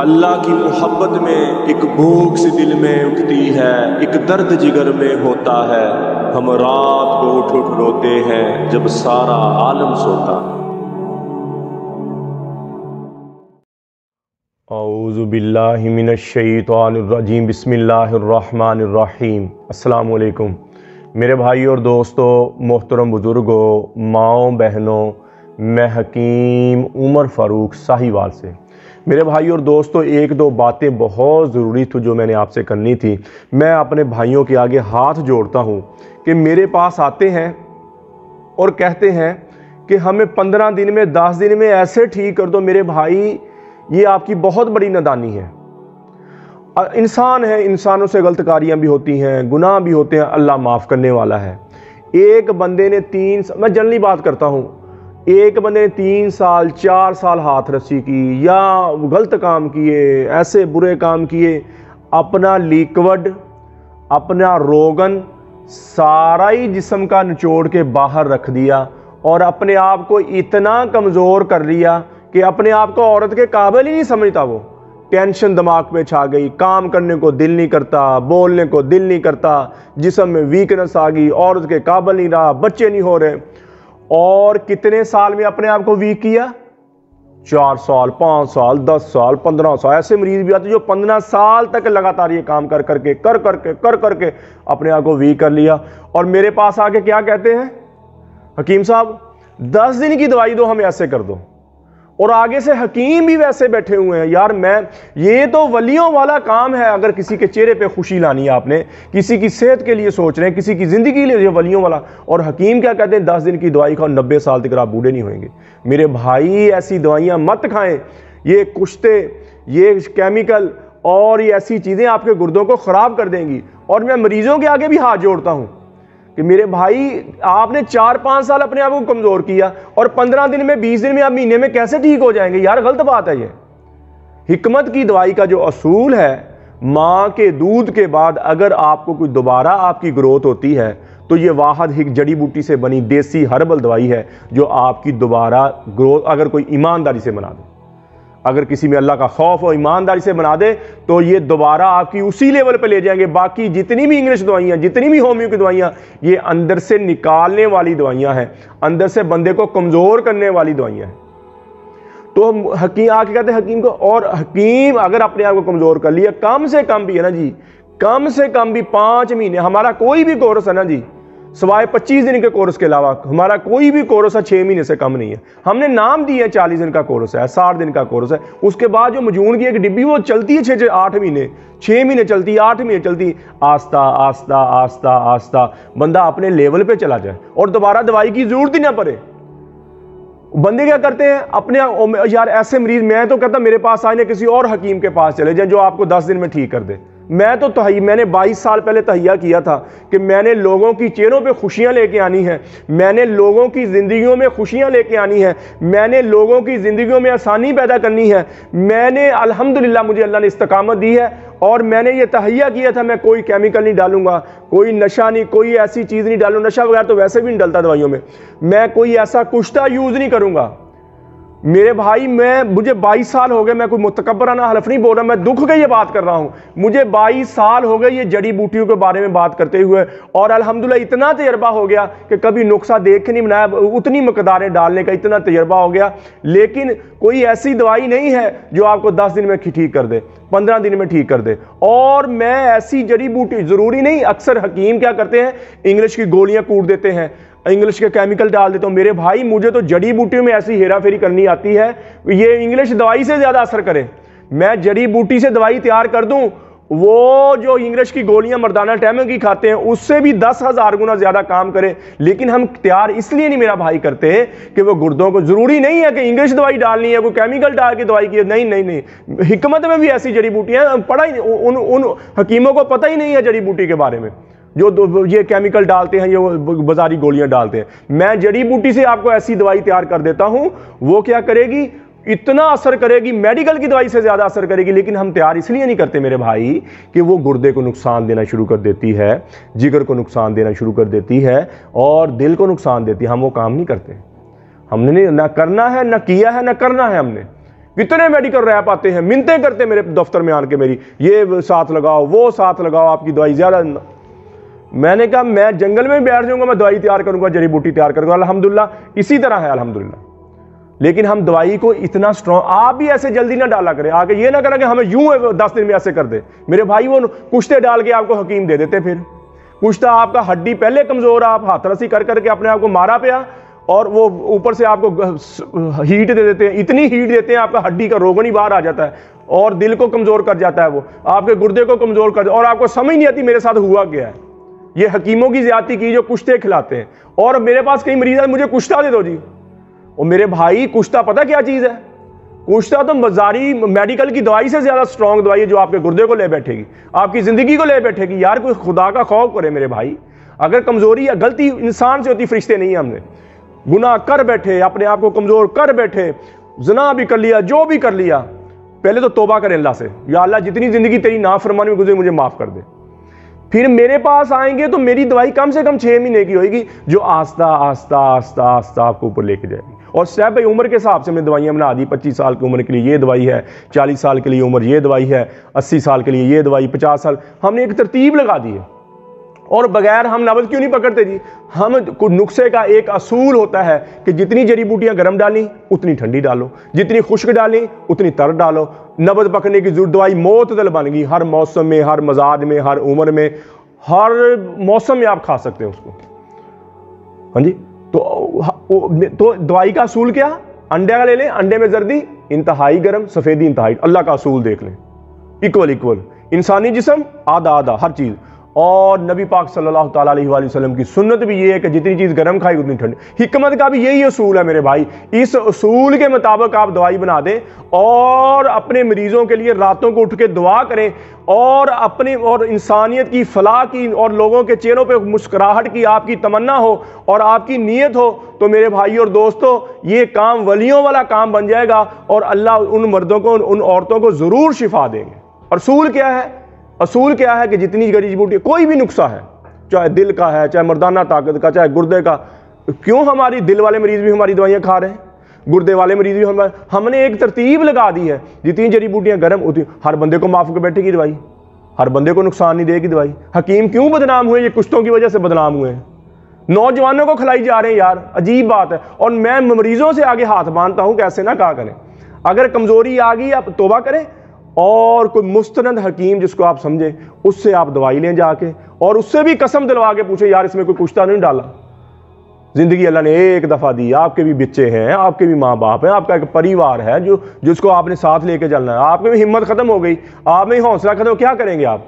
अल्लाह की मोहब्बत में एक भूख सी दिल में उठती है, एक दर्द जिगर में होता है। हम रात को उठ उठ रोते हैं जब सारा आलम सोता। अऊज़ुबिल्लिमिनशैतवानरजीम बिस्मिल्लाहिर्रहमानिर्रहीम अस्सलाम वालेकुम मेरे भाई और दोस्तों, मोहतरम बुज़ुर्गों, माओ, बहनों मैं हकीम उमर फ़ारूक साहिवाल से। मेरे भाई और दोस्तों, एक दो बातें बहुत ज़रूरी थी जो मैंने आपसे करनी थी। मैं अपने भाइयों के आगे हाथ जोड़ता हूँ कि मेरे पास आते हैं और कहते हैं कि हमें पंद्रह दिन में, दस दिन में ऐसे ठीक कर दो, मेरे भाई, ये आपकी बहुत बड़ी नदानी है। इंसान है, इंसानों से गलतकारियाँ भी होती हैं, गुनाह भी होते हैं, अल्लाह माफ़ करने वाला है। एक बंदे ने तीन मैं जनरली बात करता हूँ एक बंदे ने तीन साल, चार साल हाथ रस्सी की, या गलत काम किए, ऐसे बुरे काम किए, अपना लिक्विड, अपना रोगन सारा ही जिसम का निचोड़ के बाहर रख दिया और अपने आप को इतना कमज़ोर कर लिया कि अपने आप को औरत के काबिल ही नहीं समझता वो। टेंशन दिमाग पे छा गई, काम करने को दिल नहीं करता, बोलने को दिल नहीं करता, जिसम में वीकनेस आ गई, औरत के काबिल नहीं रहा, बच्चे नहीं हो रहे। और कितने साल में अपने आप को वीक किया? चार साल, पाँच साल, दस साल, पंद्रह साल। ऐसे मरीज़ भी आते जो पंद्रह साल तक लगातार ये काम कर करके कर करके कर करके अपने आप को वीक कर लिया। और मेरे पास आके क्या कहते हैं? हकीम साहब, दस दिन की दवाई दो, हमें ऐसे कर दो। और आगे से हकीम भी वैसे बैठे हुए हैं। यार, मैं, ये तो वलियों वाला काम है अगर किसी के चेहरे पे खुशी लानी है आपने। किसी की सेहत के लिए सोच रहे हैं, किसी की ज़िंदगी के लिए वलियों वाला। और हकीम क्या कहते हैं, दस दिन की दवाई खाओ, नब्बे साल तक आप बूढ़े नहीं होंगे मेरे भाई, ऐसी दवाइयाँ मत खाएँ। ये कुश्ते, ये केमिकल और ये ऐसी चीज़ें आपके गुर्दों को ख़राब कर देंगी। और मैं मरीज़ों के आगे भी हाथ जोड़ता हूँ। कि मेरे भाई, आपने चार पाँच साल अपने आप को कमज़ोर किया और पंद्रह दिन में, बीस दिन में, आप महीने में कैसे ठीक हो जाएँगे? यार, गलत बात है ये। हिकमत की दवाई का जो असूल है, माँ के दूध के बाद अगर आपको कोई दोबारा आपकी ग्रोथ होती है तो ये वाहद हिक जड़ी बूटी से बनी देसी हर्बल दवाई है, जो आपकी दोबारा ग्रोथ, अगर कोई ईमानदारी से बना दे। अगर किसी में अल्लाह का खौफ और ईमानदारी से बना दे तो ये दोबारा आपकी उसी लेवल पे ले जाएँगे। बाकी जितनी भी इंग्लिश दवाइयाँ, जितनी भी होम्यो की दवाइयाँ, ये अंदर से निकालने वाली दवाइयाँ हैं। अंदर से बंदे को कमज़ोर करने वाली दवाइयाँ हैं। तो हम हकीम आके कहते हैं हकीम को, और हकीम अगर अपने आप को कमज़ोर कर लिया, कम से कम भी है ना जी, कम से कम भी पाँच महीने, हमारा कोई भी कोर्स है ना जी सवाए 25 दिन के कोर्स के अलावा हमारा कोई भी कोर्स है छः महीने से कम नहीं है। हमने नाम दिए है, चालीस दिन का कोर्स है, साठ दिन का कोर्स है। उसके बाद जो मजून की एक डिब्बी, वो चलती है छः आठ महीने। छः महीने चलती है आठ महीने चलती आस्ता आस्ता आस्ता आस्ता बंदा अपने लेवल पर चला जाए और दोबारा दवाई की ज़रूरत ही ना पड़े। बंदे क्या करते हैं, अपने यार ऐसे मरीज़, मैं तो कहता मेरे पास आए ना किसी और हकीम के पास चले जाए जो आपको दस दिन में ठीक कर दे। मैं तो तही, मैंने 22 साल पहले तहिया किया था कि मैंने लोगों की चेहरों पे खुशियाँ लेके आनी है। मैंने लोगों की ज़िंदगियों में खुशियाँ लेके आनी है। मैंने लोगों की ज़िंदगियों में आसानी पैदा करनी है। मैंने, अल्हम्दुलिल्लाह, मुझे अल्लाह ने इस्तकामत दी है और मैंने ये तहिया किया था, मैं कोई केमिकल नहीं डालूँगा, कोई नशा नहीं, कोई ऐसी चीज़ नहीं डालूँ। नशा वगैरह तो वैसे भी नहीं डलता दवाइयों में। मैं कोई ऐसा कुश्ता यूज़ नहीं करूँगा। मेरे भाई, मैं, मुझे 22 साल हो गए, मैं कोई मुतकबराना हलफ नहीं बोल रहा, मैं दुख के ये बात कर रहा हूँ। मुझे 22 साल हो गए ये जड़ी बूटियों के बारे में बात करते हुए, और अल्हम्दुलिल्लाह इतना तजर्बा हो गया कि कभी नुस्खा देख के नहीं बनाया, उतनी मकदारें डालने का इतना तजर्बा हो गया। लेकिन कोई ऐसी दवाई नहीं है जो आपको दस दिन में ठीक कर दे, पंद्रह दिन में ठीक कर दे। और मैं ऐसी जड़ी बूटी, ज़रूरी नहीं, अक्सर हकीम क्या करते हैं, इंग्लिश की गोलियाँ कूट देते हैं। इंग्लिश के केमिकल डाल देता हूँ। मेरे भाई, मुझे तो जड़ी बूटियों में ऐसी हेरा फेरी करनी आती है। ये इंग्लिश दवाई से ज़्यादा असर करे। मैं जड़ी बूटी से दवाई तैयार कर दूँ, वो जो इंग्लिश की गोलियाँ मर्दाना टैमों की खाते हैं, उससे भी दस हज़ार गुना ज़्यादा काम करे। लेकिन हम तैयार इसलिए नहीं मेरा भाई करते कि वो गुर्दों को, ज़रूरी नहीं है कि इंग्लिश दवाई डालनी है, कोई केमिकल डाल के दवाई की नहीं नहीं नहीं। हिकमत में भी ऐसी जड़ी बूटियाँ पढ़ा ही उन उन हकीमों को पता ही नहीं है जड़ी बूटी के बारे में। जो ये केमिकल डालते हैं, ये बाजारी गोलियाँ डालते हैं। मैं जड़ी बूटी से आपको ऐसी दवाई तैयार कर देता हूँ, वो क्या करेगी? इतना असर करेगी मेडिकल की दवाई से ज़्यादा असर करेगी, लेकिन हम तैयार इसलिए नहीं करते मेरे भाई, कि वो गुर्दे को नुकसान देना शुरू कर देती है, जिगर को नुकसान देना शुरू कर देती है, और दिल को नुकसान देती है। हम वो काम नहीं करते। हमने नहीं, ना करना है, ना किया है, ना करना है हमने। कितने मेडिकल रैप आते हैं, मिनते करते मेरे दफ्तर में आन के मेरी, ये साथ लगाओ, वो साथ लगाओ, आपकी दवाई ज़्यादा मैंने कहा, मैं जंगल में बैठ जाऊँगा, मैं दवाई तैयार करूँगा, जड़ी बूटी तैयार करूँगा। अलहमदुल्ला इसी तरह है अलहमदुल्ला लेकिन हम दवाई को इतना स्ट्रॉन्ग आप भी ऐसे जल्दी ना डाला करें। आगे ये ना करें कि हमें यूँ दस दिन में ऐसे कर दे। मेरे भाई वो कुश्ते डाल के आपको हकीम दे देते फिर। कुश्ता आपका हड्डी पहले कमज़ोर, आप हाथरसी कर करके अपने आप को मारा पिया और वो ऊपर से आपको हीट दे देते हैं। इतनी हीट देते हैं, आपका हड्डी का रोगन ही बाहर आ जाता है और दिल को कमज़ोर कर जाता है वो। आपके गुर्दे को कमज़ोर कर, और आपको समझ नहीं आती मेरे साथ हुआ क्या है। ये हकीमों की ज़्यादा की जो कुश्ते खिलाते हैं। और मेरे पास कई मरीज़ मुझे कुश्ता दे दो जी। और मेरे भाई, कुश्ता पता क्या चीज़ है? कुश्ता तो मजारी, मेडिकल की दवाई से ज़्यादा स्ट्रॉन्ग दवाई है जो आपके गुर्दे को ले बैठेगी, आपकी ज़िंदगी को ले बैठेगी। यार, कोई खुदा का खौफ करे मेरे भाई। अगर कमज़ोरी या गलती इंसान से होती, फरिश्ते नहीं है हमने। गुनाह कर बैठे, अपने आप को कमज़ोर कर बैठे, जना भी कर लिया, जो भी कर लिया, पहले तो तोबा करें अल्लाह से। या अल्लाह, जितनी ज़िंदगी तेरी नाफरमानी में गुजरे, मुझे माफ़ कर दे। फिर मेरे पास आएँगे तो मेरी दवाई कम से कम छः महीने की होगी जो आस्ता आस्ता आस्ता आस्ता आपको ऊपर लेके जाएगी। और स्टेप भाई, उम्र के हिसाब से मैं दवाइयाँ बना दी, पच्चीस साल की उम्र के लिए ये दवाई है, चालीस साल के लिए उम्र ये दवाई है, अस्सी साल के लिए ये दवाई, पचास साल। हमने एक तरतीब लगा दी है। और बगैर हम नबज क्यों नहीं पकड़ते जी? हम नुस्खे का एक असूल होता है कि जितनी जड़ी बूटियाँ गर्म डाली, उतनी ठंडी डालो। जितनी खुश्क डाली, उतनी तर डालो। नबज पकड़ने की ज़रूरत दवाई मौत दल बन गई। हर मौसम में, हर मजाज में, हर उम्र में, हर मौसम में आप खा सकते हैं उसको। हाँ जी? तो तो दवाई का असूल क्या? अंडे का ले लें, अंडे में जर्दी, इंतहाई गर्म, सफ़ेदी इंतहाई। अल्लाह का असूल देख लें। Equal equal. इंसानी जिसम, आधा आधा, हर चीज़। और नबी पाक सल्लल्लाहु अलैहि वसल्लम की सुन्नत भी ये है कि जितनी चीज़ गर्म खाई, उतनी ठंड। हिकमत का भी यही असूल है मेरे भाई। इस असूल के मुताबिक आप दवाई बना दें और अपने मरीजों के लिए रातों को उठ के दुआ करें और अपनी और इंसानियत की फलाह की और लोगों के चेहरों पे मुस्कुराहट की आपकी तमन्ना हो और आपकी नीयत हो तो मेरे भाई और दोस्तों, ये काम वलियों वाला काम बन जाएगा और अल्लाह उन मर्दों को, उन औरतों को ज़रूर शिफा देंगे। और असूल क्या है? असूल क्या है कि जितनी गरीज बूटी कोई भी नुस्खा है, चाहे दिल का है, चाहे मर्दाना ताकत का, चाहे गुर्दे का, क्यों हमारी दिल वाले मरीज़ भी हमारी दवाइयाँ खा रहे हैं? गुर्दे वाले मरीज़ भी हमारे, हमने एक तरतीब लगा दी है, जितनी जड़ी बूटियाँ गर्म होती, हर बंदे को माफ़ कर बैठेगी दवाई, हर बंदे को नुकसान नहीं देगी दवाई। हकीम क्यों बदनाम हुए? ये कुश्तों की वजह से बदनाम हुए हैं। नौजवानों को खिलाई जा रहे हैं यार, अजीब बात है। और मैं मरीजों से आगे हाथ बांधता हूँ कैसे ना कहा करें। अगर कमज़ोरी आ गई, आप तोबा करें और कोई मुस्तनद हकीम जिसको आप समझे, उससे आप दवाई लें जाके और उससे भी कसम दिलवा के पूछे, यार, इसमें कोई कुश्ता नहीं डाला? ज़िंदगी अल्लाह ने एक दफ़ा दी, आपके भी बच्चे हैं, आपके भी माँ बाप हैं, आपका एक परिवार है जो, जिसको आपने साथ लेके चलना है। आपकी भी हिम्मत ख़त्म हो गई, आप में हौसला खत्म क्या करेंगे आप?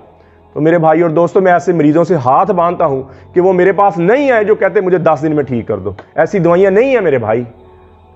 तो मेरे भाई और दोस्तों, मैं ऐसे मरीजों से हाथ बांधता हूँ कि वो मेरे पास नहीं आए जो कहते मुझे दस दिन में ठीक कर दो। ऐसी दवाइयाँ नहीं है मेरे भाई।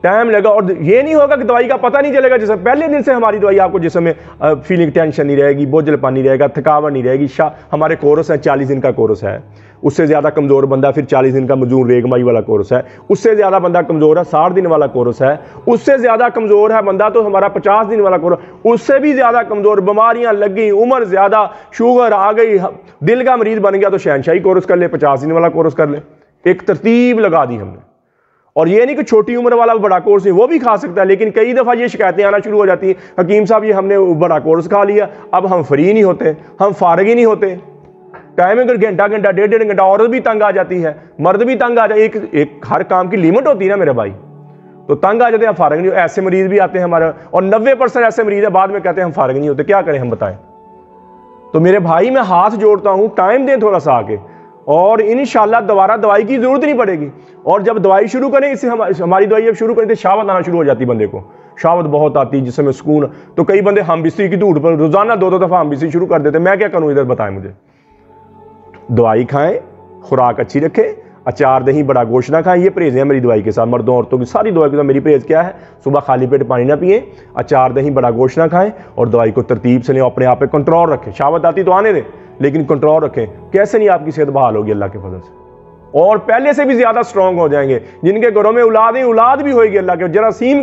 टाइम लगा और ये नहीं होगा कि दवाई का पता नहीं चलेगा जैसे पहले दिन से हमारी दवाई आपको जिसमें फीलिंग टेंशन नहीं रहेगी, बोझल पानी रहेगा, थकावट नहीं रहेगी शाह हमारे कोरस है, चालीस दिन का कोरस है। उससे ज़्यादा कमज़ोर बंदा फिर चालीस दिन का मजूर रेगमाई वाला कोर्स है। उससे ज़्यादा बंदा कमज़ोर है, साठ दिन वाला कोर्स है। उससे ज़्यादा कमज़ोर है बंदा तो हमारा पचास दिन वाला कोर्स, उससे भी ज़्यादा कमज़ोर, बीमारियाँ लगी उम्र ज़्यादा, शुगर आ गई दिल का मरीज़ बन गया तो शहनशाही कोर्स कर ले, पचास दिन वाला कोर्स कर ले। एक तरतीब लगा दी हमने। और ये नहीं कि छोटी उम्र वाला बड़ा कोर्स नहीं वो भी खा सकता है, लेकिन कई दफ़ा ये शिकायतें आना शुरू हो जाती हैं। हकीम साहब, ये हमने बड़ा कोर्स खा लिया, अब हम फ्री नहीं होते, हम फारग ही नहीं होते। टाइम अगर घंटा घंटा, डेढ़ डेढ़ घंटा, औरत भी तंग आ जाती है, मर्द भी तंग आ जाए एक एक हर काम की लिमिट होती है ना मेरे भाई तो तंग आ जाते हैं फारग नहीं ऐसे मरीज़ भी आते हैं हमारे, और नब्बे परसेंट ऐसे मरीज़ है, बाद में कहते हैं, हम फारग नहीं होते। क्या करें, हम बताएँ। तो मेरे भाई, मैं हाथ जोड़ता हूँ, टाइम दें थोड़ा सा आके और इन दोबारा दवाई की ज़रूरत नहीं पड़ेगी। और जब दवाई शुरू करें इससे हम, हमारी दवाई जब शुरू करें तो शावत आना शुरू हो जाती बंदे को। शावत बहुत आती है जिसमें सुकून तो कई बंदे हम बिस्ती की धूट पर रोज़ाना दो दो दफ़ा हम बिस्ती शुरू कर देते मैं क्या करूँ इधर, बताएँ मुझे। दवाई खाएँ, खुराक अच्छी रखें अचार दही, बड़ा गोश्त ना खाएँ, ये परहेज है मेरी दवाई के साथ, मर्दों, औरतों की। सारी दवाई के साथ मेरी परहेज क्या है? सुबह खाली पेट पानी ना पिए, अचार, दही, बड़ा गोश्त ना खाएँ और दवाई को तरतीब से लें अपने आप पर कंट्रोल रखें। शावत आती तो आने दें, लेकिन कंट्रोल रखें। कैसे नहीं आपकी सेहत बहाल होगी अल्लाह के फजल से? और पहले से भी ज़्यादा स्ट्रांग हो जाएँगे। जिनके घरों में औलाद ही, औलाद भी होगी अल्लाह के। जरासीम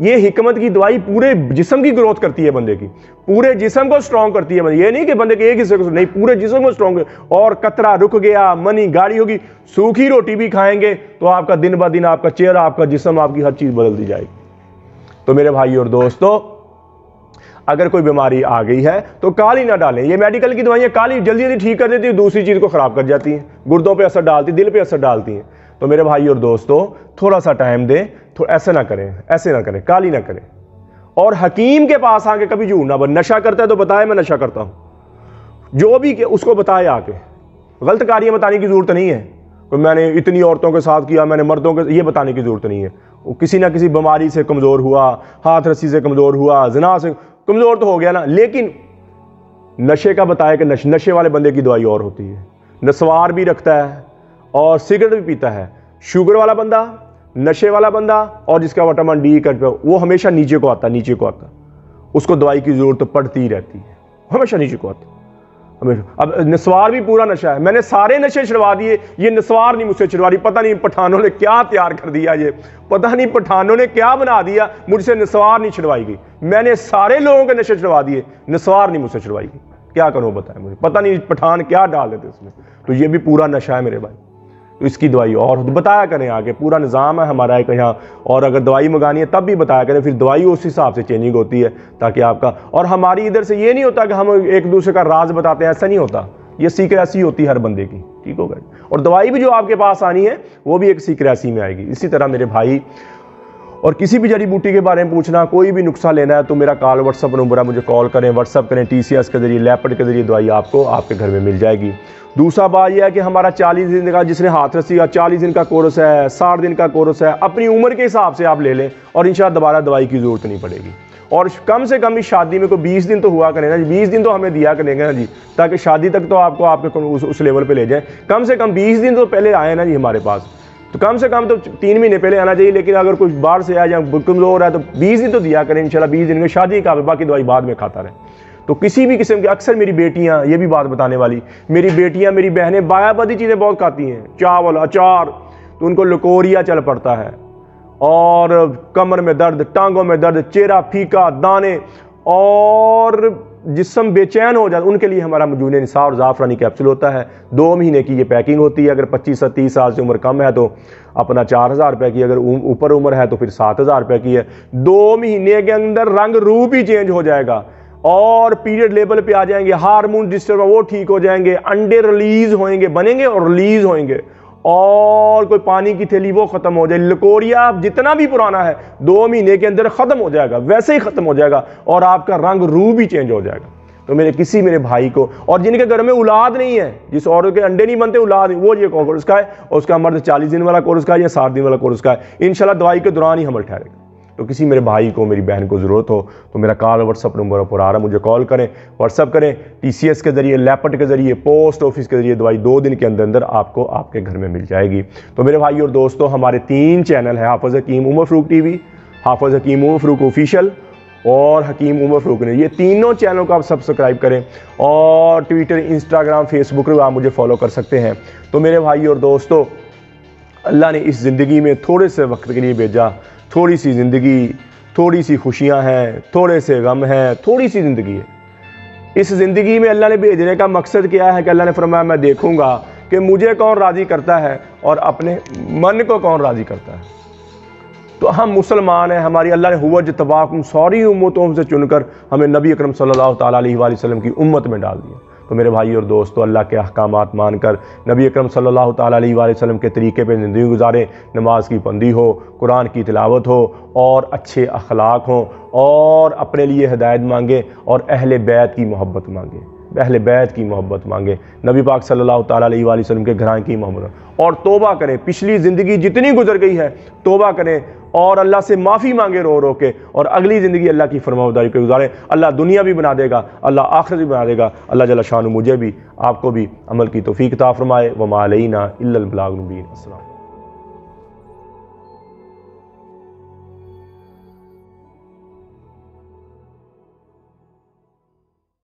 ये हिकमत की दवाई पूरे जिसम की ग्रोथ करती है बंदे की। पूरे जिसम को स्ट्रॉन्ग करती है ये नहीं कि बंदे के एक हिस्से को नहीं, पूरे जिसम को स्ट्रॉन्ग और कतरा रुक गया, मनी गाड़ी होगी, सूखी रोटी भी खाएँगे तो आपका दिन ब दिन आपका चेहरा, आपका जिसम, आपकी हर चीज़ बदल दी जाएगी। तो मेरे भाई और दोस्तों, अगर कोई बीमारी आ गई है तो काली ना डालें। ये मेडिकल की दवाइयाँ काली जल्दी जल्दी ठीक कर देती है, दूसरी चीज़ को ख़राब कर जाती हैं। गुर्दों पे असर डालती, दिल पे असर डालती हैं। तो मेरे भाई और दोस्तों थोड़ा सा टाइम दें तो ऐसे ना करें ऐसे ना करें काली ना करें। और हकीम के पास आके कभी झूठ ना बन नशा करता है तो बताए मैं नशा करता हूँ। जो भी के उसको बताए आके। गलत कार्य बताने की ज़रूरत नहीं है। तो मैंने इतनी औरतों के साथ किया मैंने मर्दों के ये बताने की ज़रूरत नहीं है। वो किसी ना किसी बीमारी से कमज़ोर हुआ हाथ रस्सी से कमज़ोर हुआ जना से कमज़ोर तो हो गया ना लेकिन नशे का बताया कि नश, नशे वाले बंदे की दवाई और होती है। नसवार भी रखता है। और सिगरेट भी पीता है। शुगर वाला बंदा, नशे वाला बंदा और जिसका विटामिन डी कट पे वो हमेशा नीचे को आता, नीचे को आता। उसको दवाई की ज़रूरत तो पड़ती ही रहती है। हमेशा नीचे को आता। हमेशा। अब नस्वार भी पूरा नशा है। मैंने सारे नशे छिड़वा दिए, ये नस्वार नहीं मुझसे छुड़वा रही। पता नहीं पठानों ने क्या तैयार कर दिया ये। पता नहीं पठानों ने क्या बना दिया, मुझसे नस्वार नहीं छुड़वाई गई। मैंने सारे लोगों के नशे छिड़वा दिए, नस्वार नहीं मुझसे छुड़वाई गई। क्या करूँ बताए मुझे? पता नहीं पठान क्या डाल देते उसमें। तो ये भी पूरा नशा है मेरे भाई। इसकी दवाई और बताया करें आगे। पूरा निज़ाम है हमारा एक यहाँ। और अगर दवाई मंगानी है, तब भी बताया करें, फिर दवाई उस हिसाब से चेंजिंग होती है, ताकि आपका और हमारी इधर से ये नहीं होता कि हम एक दूसरे का राज बताते हैं, ऐसा नहीं होता। ये सीक्रेसी होती है हर बंदे की। ठीक होगा और दवाई भी जो आपके पास आनी है, वो भी एक सीक्रेसी में आएगी। इसी तरह मेरे भाई और किसी भी जड़ी बूटी के बारे में पूछना कोई भी नुस्खा लेना है तो मेरा कॉल व्हाट्सअप नंबर है मुझे कॉल करें व्हाट्सअप करें टीसीएस के ज़रिए लैपट के ज़रिए दवाई आपको आपके घर में मिल जाएगी। दूसरा बात यह है कि हमारा चालीस दिन का जिसने हाथ रसी का चालीस दिन का कोर्स है साठ दिन का कोर्स है अपनी उम्र के हिसाब से आप ले लें और इन दोबारा दवाई की ज़रूरत नहीं पड़ेगी। और कम से कम इस शादी में कोई बीस दिन तो हुआ करें ना बीस दिन तो हमें दिया करेंगे ना जी ताकि शादी तक तो आपको आपके उस, उस लेवल पे ले जाए। कम से कम बीस दिन तो पहले आए ना जी हमारे पास। तो कम से कम तो तीन महीने पहले आना चाहिए, लेकिन अगर कुछ बाहर से आया या कमज़ोर है तो बीस दिन तो दिया करें, इंशाल्लाह बीस दिन में शादी का, बाकी दवाई बाद में खाता रहे। तो किसी भी किस्म के, अक्सर मेरी बेटियाँ, ये भी बात बताने वाली, मेरी बेटियाँ, मेरी बहनें बायाबादी चीज़ें बहुत खाती हैं, चावल, अचार तो उनको लकोरिया चल पड़ता है। और कमर में दर्द, टांगों में दर्द, चेहरा फीका, दाने, और जिसम बेचैन हो जाए, उनके लिए हमारा मजून निसार और ज़ाफ़रानी कैप्सूल होता है। दो महीने की ये पैकिंग होती है, अगर पच्चीस से तीस साल से उम्र कम है तो अपना चार हज़ार रुपये की, अगर ऊपर उम्र है तो फिर सात हज़ार रुपये की है। दो महीने के अंदर रंग रूप ही चेंज हो जाएगा और पीरियड लेवल पे आ जाएँगे, हार्मोन डिस्टर्ब, वो ठीक हो जाएँगे, अंडे रिलीज़ होंगे बनेंगे और रिलीज़ होंगे और कोई पानी की थैली, वो खत्म हो जाए लकोरिया जितना भी पुराना है, दो महीने के अंदर खत्म हो जाएगा, वैसे ही खत्म हो जाएगा और आपका रंग रू भी चेंज हो जाएगा। तो मेरे, किसी मेरे भाई को, और जिनके घर में औलाद नहीं है, जिस औरत के अंडे नहीं बनते, औलाद नहीं, वो ये कोर्स का है, और उसका मर्द चालीस दिन वाला कोर्स का है या साठ दिन वाला कोर्स का है। इनशाला दवाई के दौरान ही हमल ठहरेगा तो किसी मेरे भाई को, मेरी बहन को ज़रूरत हो तो मेरा कॉल व्हाट्सअप नंबर पर आ रहा मुझे कॉल करें व्हाट्सअप करें टीसीएस के ज़रिए लैपट के ज़रिए पोस्ट ऑफ़िस के ज़रिए दवाई दो दिन के अंदर अंदर आपको आपके घर में मिल जाएगी। तो मेरे भाई और दोस्तों, हमारे तीन चैनल हैं, हाफज हकीम, उमर फ़रूक टी हाफज हकीम, उमर फ़रूक ऑफिशियल और हकीम, उमर फ़रूक ने। ये तीनों चैनलों को आप सब्सक्राइब करें और ट्विटर इंस्टाग्राम फेसबुक पर आप मुझे फॉलो कर सकते हैं। तो मेरे भाई और दोस्तों, अल्लाह ने इस ज़िंदगी में थोड़े से वक्त के लिए भेजा थोड़ी सी ज़िंदगी, थोड़ी सी खुशियाँ हैं, थोड़े से गम हैं, थोड़ी सी ज़िंदगी है। इस ज़िंदगी में अल्लाह ने भेजने का मकसद क्या है कि अल्लाह ने फरमाया, मैं देखूँगा कि मुझे कौन राज़ी करता है और अपने मन को कौन राज़ी करता है। तो हम मुसलमान हैं, हमारी अल्लाह ने हुआ तबाक सारी उम्मतों से चुनकर हमें नबी अकरम सल्लल्लाहु अलैहि वसल्लम की उम्मत में डाल दिया। तो मेरे भाई और दोस्तों, अल्लाह के अहकाम मानकर नबी अक्रम सल्लल्लाहु के तरीके पर ज़िंदगी गुजारें, नमाज़ की बंदी हो, कुरान की तिलावत हो, और अच्छे अखलाक हों, और अपने लिए हदायत मांगें, और अहल बैत की मोहब्बत मांगे। अहल बैत की मोहब्बत मांगे। नबी पाक सल्लल्लाहु अलैहि वसल्लम के घर की मोहब्बत और तोबा करें। पिछली ज़िंदगी जितनी गुजर गई है, तोबा करें। और अल्लाह से माफ़ी मांगे रो रो के। और अगली ज़िंदगी अल्लाह की फरमावदारी को गुजारें। अल्लाह दुनिया भी बना देगा, अल्लाह आखिर भी बना देगा। अल्लाह जला शाह मुझे भी, आपको भी अमल की तोफ़ी ता फरमाए। व असल